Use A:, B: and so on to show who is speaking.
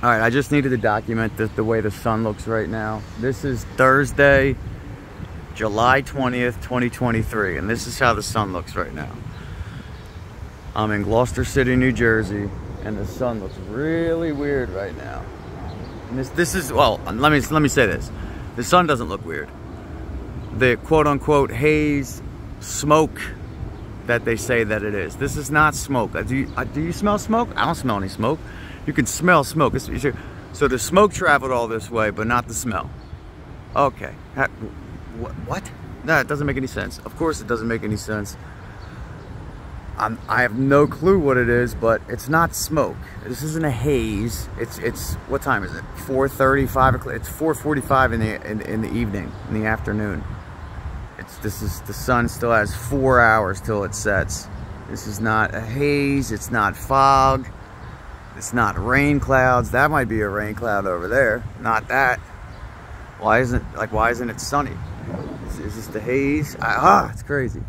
A: All right, I just needed to document the, the way the sun looks right now. This is Thursday, July 20th, 2023, and this is how the sun looks right now. I'm in Gloucester City, New Jersey, and the sun looks really weird right now. And this, this is, well, let me, let me say this. The sun doesn't look weird. The quote unquote haze, smoke that they say that it is. This is not smoke. Uh, do you, uh, do you smell smoke? I don't smell any smoke. You can smell smoke. So the smoke traveled all this way, but not the smell. Okay. What? That doesn't make any sense. Of course it doesn't make any sense. I'm, I have no clue what it is, but it's not smoke. This isn't a haze. It's, it's what time is it? 4.30, 5 o'clock. It's 4.45 in the, in, in the evening, in the afternoon. It's, this is, the sun still has four hours till it sets. This is not a haze. It's not fog. It's not rain clouds. That might be a rain cloud over there. Not that. Why isn't like why isn't it sunny? Is, is this the haze? Ah, it's crazy.